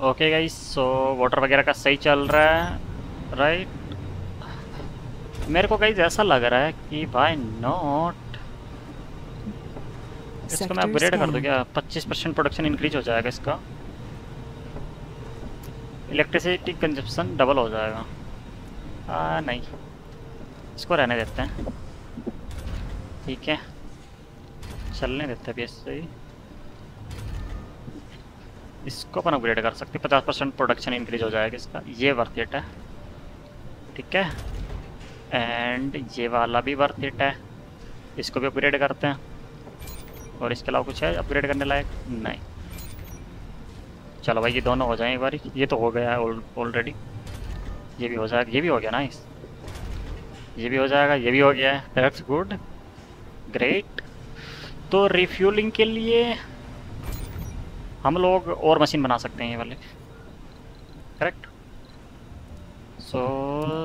ओके गाइस सो वाटर वगैरह का सही चल रहा है। राइट मेरे को कहीं ऐसा लग रहा है कि भाई नॉट इसको मैं अपग्रेड कर दूँ. क्या? 25 परसेंट प्रोडक्शन इंक्रीज हो जाएगा इसका। इलेक्ट्रिसिटी कंजप्शन डबल हो जाएगा। आ, नहीं। इसको रहने देते हैं। ठीक है। चलने देते हैं अभी इससे ही। इसको अपन अपग्रेड कर सकते हैं। पचास परसेंट प्रोडक्शन इंक्रीज हो जाएगा इसका। ये वर्थ है। ठीक है। एंड ये वाला भी वर्थ इट है। इसको भी अपग्रेड करते हैं। और इसके अलावा कुछ है अपग्रेड करने लायक? नहीं। चलो भाई, ये दोनों हो जाए एक बार। ये तो हो गया है ऑलरेडी ये भी हो जाएगा। ये भी हो गया ना इस। ये भी हो जाएगा। ये भी हो गया है। दैट्स गुड ग्रेट तो रिफ्यूलिंग के लिए हम लोग और मशीन बना सकते हैं ये वाले। Correct so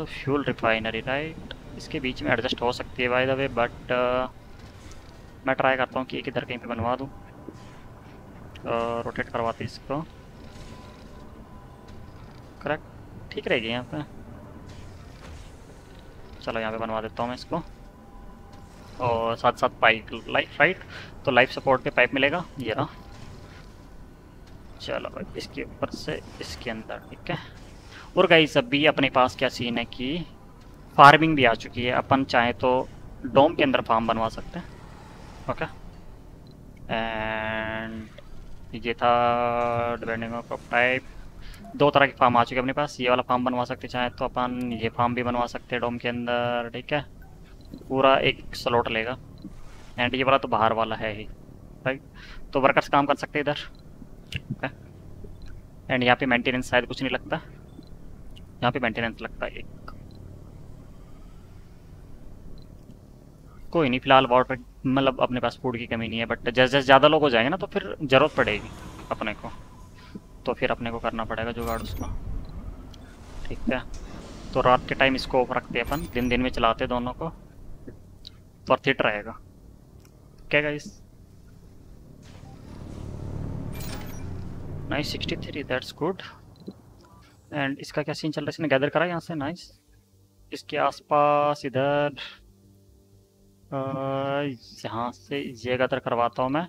fuel refinery right इसके बीच में एडजस्ट हो सकती है बाय द वे बट मैं ट्राई करता हूँ कि एक इधर कहीं पे बनवा दूँ। रोटेट करवाते इसको। करेक्ट ठीक रहेगी यहाँ पे। चलो यहाँ पे बनवा देता हूँ मैं इसको। और साथ साथ पाइप लाइफ राइट तो लाइफ सपोर्ट पे पाइप मिलेगा? ये रहा चलो इसके ऊपर से इसके अंदर, ठीक है? और गाइस अभी अपने पास क्या सीन है कि फ़ार्मिंग भी आ चुकी है। अपन चाहे तो डोम के अंदर फार्म बनवा सकते हैं। ओके एंड ये था डिपेंडिंग ऑफ़ टाइप दो तरह के फार्म आ चुके हैं अपने पास। ये वाला फार्म बनवा सकते चाहे तो अपन ये फार्म भी बनवा सकते हैं डोम के अंदर। ठीक है? पूरा एक स्लॉट लेगा। एंड ये वाला तो बाहर वाला है ही। राइट तो वर्कर्स काम कर सकते हैं इधर। एंड यहाँ पे मेंटेनेंस शायद कुछ नहीं लगता। यहाँ पे मेंटेनेंस लगता है एक। कोई नहीं, फ़िलहाल वाटर मतलब अपने पास फ़ूड की कमी नहीं है बट जैसे जैसे ज़्यादा लोग हो जाएँगे ना तो फिर ज़रूरत पड़ेगी अपने को। तो फिर अपने को करना पड़ेगा जुगाड़ उसका। ठीक है। तो रात के टाइम इसको ऑफ़ रखते हैं अपन। दिन दिन में चलाते दोनों को। वर्थ इट रहेगा। क्या guys nice sixty three that's good and इसका क्या सीन चल रहा है? इसने गैदर करा यहाँ से? नाइस इसके आसपास इधर यहाँ से ये गदर करवाता हूँ मैं।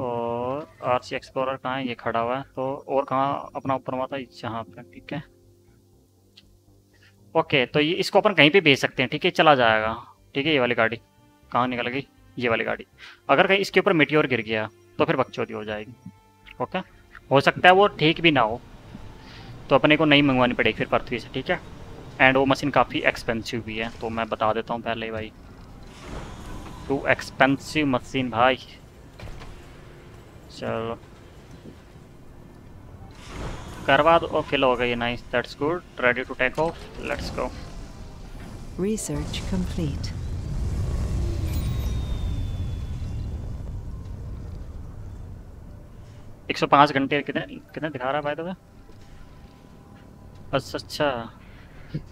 और आर सी एक्सप्लोरर कहाँ है? ये खड़ा हुआ है। तो और कहाँ अपना ऊपर हुआ था यहाँ पे, ठीक है। ओके तो ये इसको अपन कहीं पे भेज सकते हैं, ठीक है? चला जाएगा। ठीक है, ये वाली गाड़ी। कहाँ निकल गई? ये वाली गाड़ी। अगर कहीं इसके ऊपर मिट्टी और गिर गया तो फिर बकचोदी हो जाएगी। ओके हो सकता है वो ठीक भी ना हो। तो अपने को नहीं मंगवानी पड़ेगी फिर पृथ्वी से ठीक है? एंड वो मशीन काफ़ी एक्सपेंसिव भी है तो मैं बता देता हूँ पहले भाई। टू एक्सपेंसिव मशीन भाई। चलो। करवा दो। फिल हो गई nice that's good ready to take off let's go Research complete. एक सौ पाँच घंटे कितने कितने दिखा रहा है भाई तो अच्छा अच्छा।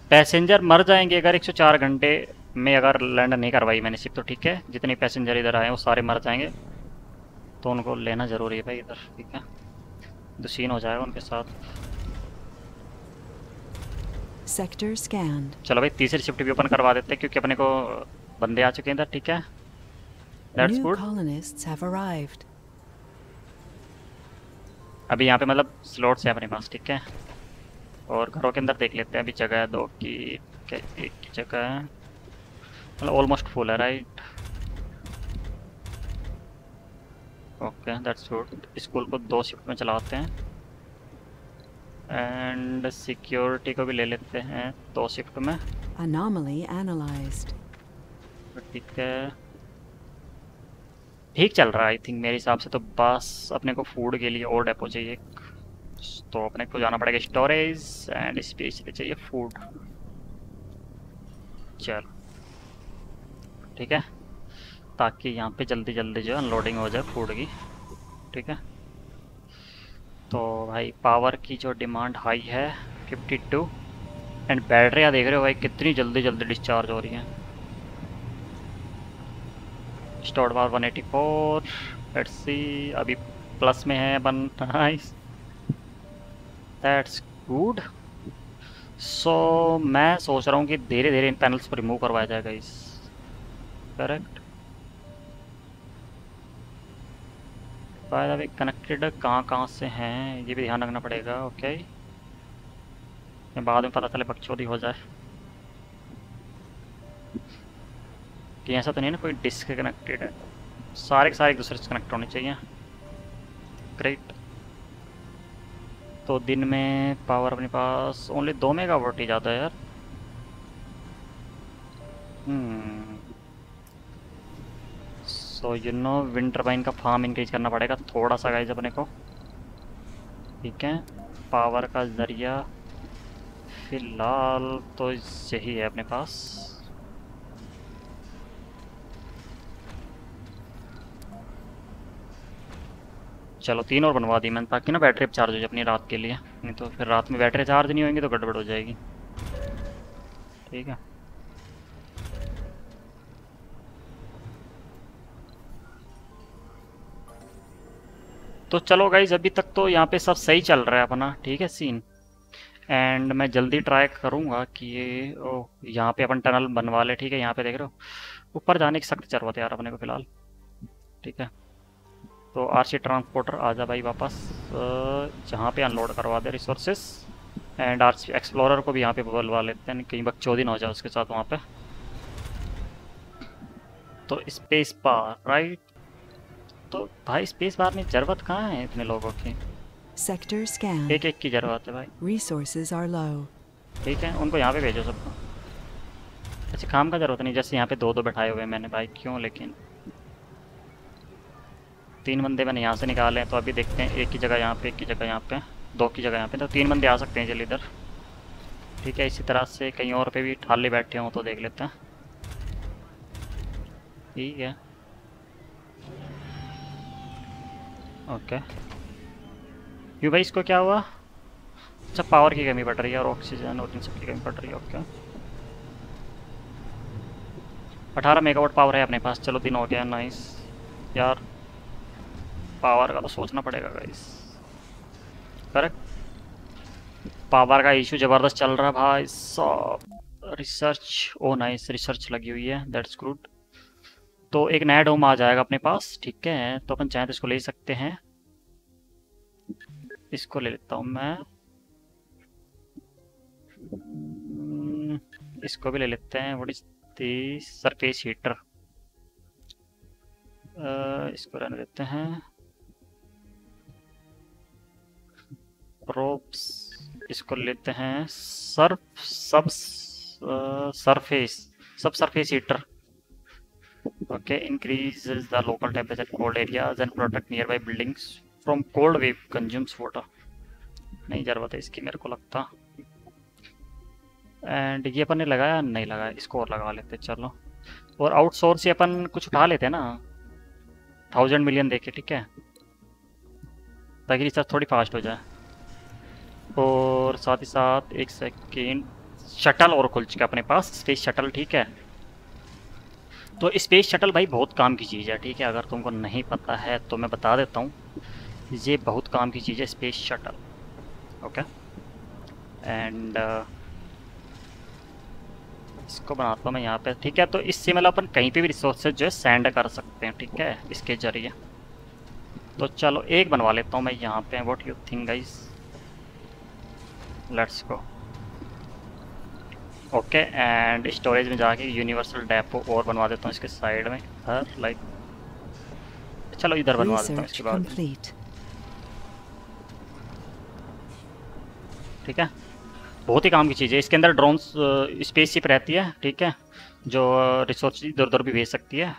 पैसेंजर मर जाएँगे अगर 104 घंटे में अगर लैंड नहीं करवाई मैंने शिप तो ठीक है। जितने पैसेंजर इधर आए वो सारे मर जाएँगे। तो उनको लेना ज़रूरी है भाई इधर ठीक है? तो सीन हो जाएगा उनके साथ। Sector scanned. चलो भाई तीसरी शिफ्ट भी ओपन करवा देते हैं क्योंकि अपने को बंदे आ चुके हैं इधर ठीक है? That's good. अभी यहाँ पे मतलब स्लॉट्स है अपने पास ठीक है? और घरों के अंदर देख लेते हैं अभी जगह है दो की एक की जगह है। मतलब ऑलमोस्ट फुल है right okay that's good school को दो शिफ्ट में चलाते हैं। एंड सिक्योरिटी को भी ले लेते हैं दो शिफ्ट में। Anomaly analyzed. तो ठीक है। ठीक चल रहा है आई थिंक मेरे हिसाब से तो बस अपने को फ़ूड के लिए और डेपो चाहिए। तो अपने को जाना पड़ेगा स्टोरेज एंड स्पेस पे चाहिए फ़ूड चलो। ठीक है? ताकि यहाँ पे जल्दी जल्दी जो अनलोडिंग हो जाए फ़ूड की। ठीक है? तो भाई पावर की जो डिमांड हाई है 52 एंड बैटरियाँ देख रहे हो भाई, कितनी जल्दी जल्दी डिस्चार्ज हो रही हैं। स्टोर पावर 184 लेट्स सी अभी प्लस में है one nice that's good so मैं सोच रहा हूँ कि धीरे धीरे इन पैनल्स को रिमूव करवाया जाएगा इस करेक्ट वे कनेक्टेड कहाँ कहाँ से हैं, ये भी ध्यान रखना पड़ेगा ओके okay? बाद में पता चले बकचोदी हो जाए। कि ऐसा तो नहीं ना, कोई डिस्क कनेक्टेड है। सारे सारे एक दूसरे से कनेक्ट होने चाहिए। ग्रेट तो दिन में पावर अपने पास ओनली दो मेगा वोट ही ज़्यादा है यार। So you know wind turbine का फार्म इंक्रीज करना पड़ेगा थोड़ा सा गाइज़ अपने को। ठीक है? पावर का ज़रिया फ़िलहाल तो यही है अपने पास। चलो, तीन और बनवा दी मैंने, ताकि ना बैटरी चार्ज हो जाए अपनी रात के लिए। नहीं तो फिर रात में बैटरी चार्ज नहीं होंगी तो गड़बड़ हो जाएगी। ठीक है। तो चलो गाइज़ अभी तक तो यहाँ पे सब सही चल रहा है अपना, ठीक है सीन एंड मैं जल्दी ट्राई करूँगा कि ये, ओ, यहाँ पे अपन टनल बनवा ले, ठीक है, यहाँ पे देख रहे हो? ऊपर जाने की सख्त ज़रूरत है यार अपने को फ़िलहाल। ठीक है। तो आर सी ट्रांसपोर्टर आ जा भाई वापस जहाँ पे अनलोड करवा दे resources and R C explorer को भी यहाँ पे बुलवा लेते हैं कहीं बकचोदी ना हो जाए उसके साथ वहाँ पे। तो स्पेस बार राइट तो भाई स्पेस बार में ज़रूरत कहाँ है इतने लोगों की? Sector scanned. एक एक की ज़रूरत है भाई। Resources are low. ठीक है उनको यहाँ पे भेजो सबको। अच्छा काम का ज़रूरत नहीं जैसे यहाँ पे दो दो बैठाए हुए मैंने भाई क्यों? लेकिन तीन बंदे मैंने यहाँ से निकाले हैं तो अभी देखते हैं, एक की जगह यहाँ पे, एक की जगह यहाँ पे, दो की जगह यहाँ पे तो तीन बंदे आ सकते हैं चलिए इधर। ठीक है, इसी तरह से कहीं और पे भी ठाले बैठे हों तो देख लेते हैं। ठीक है। ओके। यू भाई, इसको क्या हुआ? अच्छा पावर की कमी पड़ रही है और ऑक्सीजन और इन सब की कमी पड़ रही है ओके अठारह मेगावाट पावर है अपने पास, चलो दिन हो गया नाइस यार पावर का तो सोचना पड़ेगा गाइस करेक्ट पावर का इशू ज़बरदस्त चल रहा है भाई सब रिसर्च ओ नाइस रिसर्च लगी हुई है. दैट्स गुड तो एक नया डोम आ जाएगा अपने पास ठीक है? तो अपन चाहें तो इसको ले सकते हैं। इसको ले लेता हूँ मैं। हम्म, इसको भी ले लेते हैं। What is the surface heater इसको रहने देते हैं। प्रोप्स इसको लेते हैं surf sub surface sub surface heater okay, increases the local temperature in cold areas and protect nearby buildings from cold wave consumes water. नहीं ज़रूरत है इसकी, मेरे को लगता। एंड ये अपन ने लगाया? नहीं लगाया, इसको और लगा लेते, चलो। और आउटसोर्स से अपन कुछ उठा लेते हैं ना? थाउज़ेंड मिलियन देके, ठीक है? ताकि रिसर्च थोड़ी फास्ट हो जाए। और साथ ही साथ एक सेकेंड शटल और खुल चुका अपने पास। स्पेस शटल ठीक है? तो स्पेस शटल भाई बहुत काम की चीज़ है, ठीक है? अगर तुमको नहीं पता है तो मैं बता देता हूँ। ये बहुत काम की चीज़ है स्पेस शटल ओके एंड इसको बनाता हूँ मैं यहाँ पे, ठीक है? तो इससे मतलब अपन कहीं पे भी रिसोर्सेज जो है सेंड कर सकते हैं, ठीक है? इसके ज़रिए। तो चलो, एक बनवा लेता हूँ मैं यहाँ पे। What you think guys let's go okay and storage में जाके यूनिवर्सल डेपो और बनवा देता हूँ इसके साइड में हर लाइक चलो इधर बनवा देता हूँ इसके बाद। ठीक है? बहुत ही काम की चीज़ है। इसके अंदर ड्रोन्स स्पेस शिप रहती है ठीक है? जो रिसोर्स इधर उधर भी भेज सकती है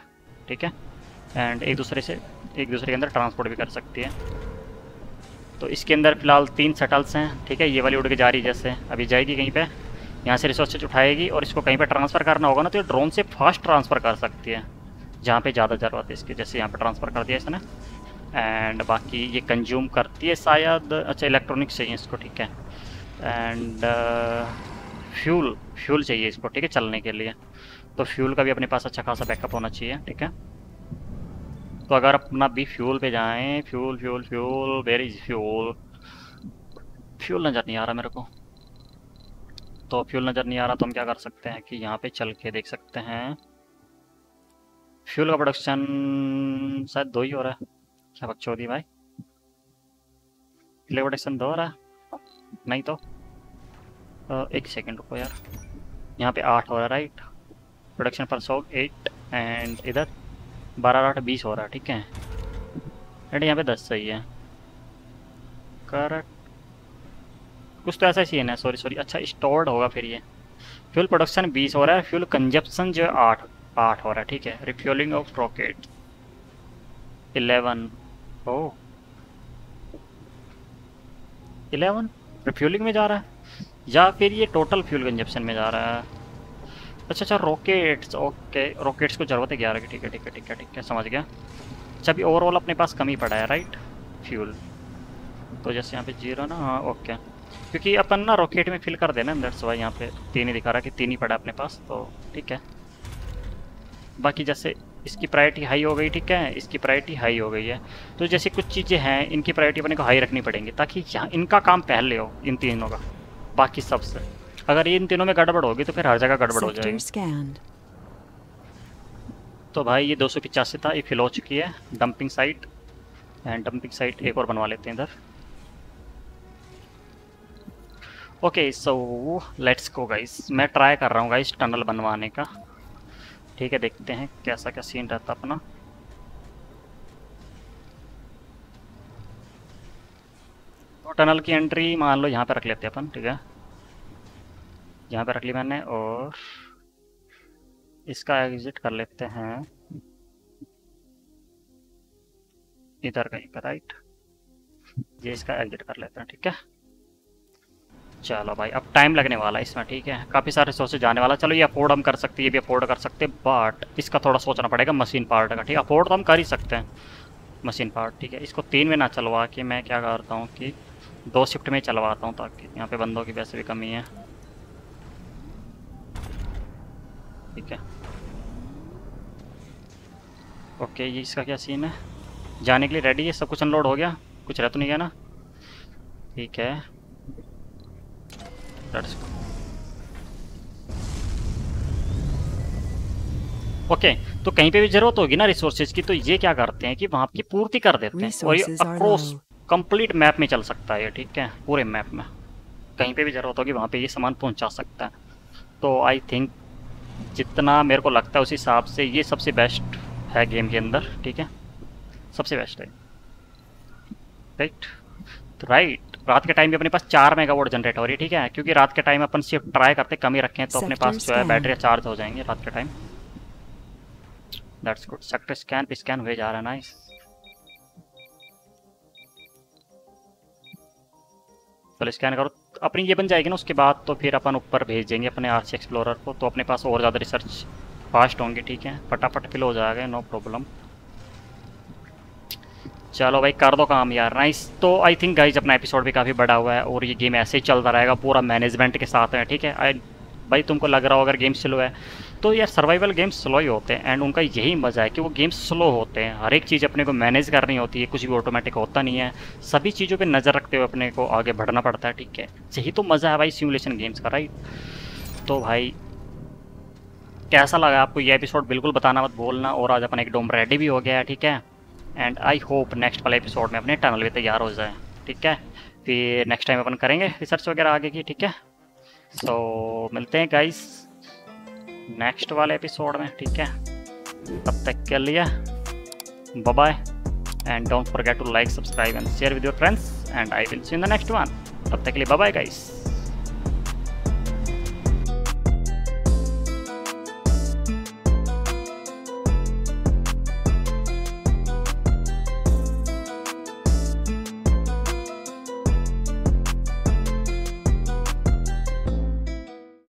ठीक है? एंड एक दूसरे से एक दूसरे के अंदर ट्रांसपोर्ट भी कर सकती है। तो इसके अंदर फ़िलहाल तीन शटल्स हैं, ठीक है? ये वाली उड़ के जा रही है जैसे अभी जाएगी कहीं पे। यहाँ से रिसोर्सेज उठाएगी और इसको कहीं पे ट्रांसफ़र करना होगा ना तो ये ड्रोन से फास्ट ट्रांसफ़र कर सकती है, जहाँ पे ज़्यादा ज़रूरत है इसकी, जैसे यहाँ पे ट्रांसफ़र कर दिया इसने। एंड बाकी ये कंज्यूम करती है शायद अच्छा इलेक्ट्रॉनिक्स चाहिए इसको, ठीक है। एंड फ्यूल फ्यूल चाहिए इसको, ठीक है, चलने के लिए। तो फ्यूल का भी अपने पास अच्छा खासा बैकअप होना चाहिए, ठीक है? तो अगर अपना भी फ्यूल पे जाएँ, fuel fuel fuel where is fuel fuel नज़र नहीं आ रहा मेरे को। तो फ्यूल नज़र नहीं आ रहा तो हम क्या कर सकते हैं कि यहाँ पे चल के देख सकते हैं। फ्यूल का प्रोडक्शन शायद दो ही हो रहा है। क्या बकचोदी भाई? फ्यूल प्रोडक्शन दो हो रहा है? नहीं तो। एक सेकंड रुको यार। यहाँ पे आठ हो रहा है राइट प्रोडक्शन पर सौ एट एंड इधर। बारह आठ बीस हो रहा है, ठीक है? एंड यहाँ पे दस सही है। करेक्ट कुछ तो ऐसा ही है सॉरी सॉरी अच्छा स्टोर्ड होगा फिर ये। फ्यूल प्रोडक्शन बीस हो रहा है फ्यूल कंजप्शन जो है आठ आठ हो रहा है, ठीक है। Refuelling of rocket eleven oh eleven refuelling में जा रहा है? या फिर ये टोटल फ्यूल कंजप्शन में जा रहा है? अच्छा अच्छा रॉकेट्स ओके रॉकेट्स को ज़रूरत है ग्यारह की ठीक है ठीक है ठीक है ठीक है, समझ गया। अच्छा अभी ओवरऑल अपने पास कम पड़ा है राइट फ्यूल तो जैसे यहाँ पे ज़ीरो ना हाँ ओके क्योंकि अपन ना रॉकेट में फिल कर देना दैट्स वाई यहाँ पे तीन ही दिखा रहा कि तीन ही पड़ा अपने पास तो ठीक है। बाकी जैसे इसकी प्रायोरिटी हाई हो गई, ठीक है, इसकी प्रायोरिटी हाई हो गई है। तो जैसे कुछ चीज़ें हैं, इनकी प्रायोरिटी अपने को हाई रखनी पड़ेंगी, ताकि यहाँ इनका काम पहले हो, इन तीनों का, बाकी सबसे। अगर ये इन तीनों में गड़बड़ होगी तो फिर हर जगह गड़बड़ हो जाएगी। तो भाई ये दो सौ पिचासी था ये फिल हो चुकी है dumping site and dumping site एक और बनवा लेते हैं इधर। Okay so let's go guys मैं ट्राई कर रहा हूँ गाइस टनल बनवाने का। ठीक है देखते हैं कैसा क्या सीन रहता अपना। तो टनल की एंट्री मान लो यहाँ पे रख लेते हैं अपन ठीक है। यहाँ पर रख ली मैंने और इसका एग्जिट कर लेते हैं। इधर कहीं पर राइट? ये इसका एग्जिट कर लेते हैं, ठीक है? चलो भाई, अब टाइम लगने वाला है इसमें, ठीक है? काफ़ी सारे रिसोर्सेज जाने वाला चलो ये अफोर्ड हम कर सकते हैं, ये भी अफोर्ड कर सकते हैं बट इसका थोड़ा सोचना पड़ेगा मशीन पार्ट का, ठीक है? अफोर्ड तो हम कर ही सकते हैं मशीन पार्ट, ठीक है? इसको तीन में ना चलवा के मैं क्या करता हूँ कि दो शिफ्ट में चलवाता हूँ ताकि यहाँ पे बंदों की वैसे भी कमी है। ठीक है। ओके ये इसका क्या सीन है? जाने के लिए रेडी है सब कुछ अनलोड हो गया? कुछ रह तो नहीं गया ना? ठीक है. ओके तो कहीं पे भी ज़रूरत होगी ना रिसोर्सेज की तो ये क्या करते हैं कि वहाँ की पूर्ति कर देते हैं। और ये अक्रॉस कंप्लीट मैप में चल सकता है ये ठीक है? पूरे मैप में। कहीं पे भी ज़रूरत होगी वहाँ पे ये सामान पहुँचा सकता है। तो आई थिंक जितना मेरे को लगता है उस हिसाब से ये सबसे बेस्ट है गेम के अंदर ठीक है? सबसे बेस्ट है। राइट तो राइट रात के टाइम भी अपने पास चार मेगावाट जनरेट हो रही है ठीक है? क्योंकि रात के टाइम अपन सिर्फ़ ट्राई करते कम ही रखें तो अपने पास जो है. बैटरी चार्ज हो जाएँगे रात के time that's good sector scan पे स्कैन हुए जा रहा है नाइस चलो स्कैन करो। अपनी ये बन जाएगी ना, उसके बाद तो फिर अपन ऊपर भेज देंगे अपने आर एक्सप्लोरर को। तो अपने पास और ज़्यादा रिसर्च फास्ट होंगे, ठीक है? फटाफट फिल हो जाएगा नो प्रॉब्लम चलो भाई, कर दो काम यार। नाइस तो आई थिंक गाइज़ अपना एपिसोड भी काफ़ी बड़ा हुआ है और ये गेम ऐसे ही चलता रहेगा, पूरा मैनेजमेंट के साथ है ठीक है? भाई, तुमको लग रहा हो अगर गेम स्लो है तो यार सर्वाइवल गेम्स स्लो ही होते हैं एंड उनका यही मज़ा है कि वो गेम्स स्लो होते हैं। हर एक चीज़ अपने को मैनेज करनी होती है, कुछ भी ऑटोमेटिक होता नहीं है। सभी चीज़ों पे नज़र रखते हुए अपने को आगे बढ़ना पड़ता है, ठीक है? यही तो मज़ा है भाई सिमुलेशन गेम्स का राइट तो भाई, कैसा लगा आपको ये एपिसोड बिल्कुल बताना मत बोलना और आज अपन एक डोम रेडी भी हो गया है, ठीक है? एंड आई होप नेक्स्ट वाले एपिसोड में अपने टनल भी तैयार हो जाए, ठीक है? फिर नेक्स्ट टाइम अपन करेंगे रिसर्च वगैरह आगे की, ठीक है? सो मिलते हैं गाइस नेक्स्ट वाले एपिसोड में, ठीक है? तब तक के लिए bye and don't forget to like subscribe and share with your friends and I will see in the next one तब तक के लिए बाय गाइस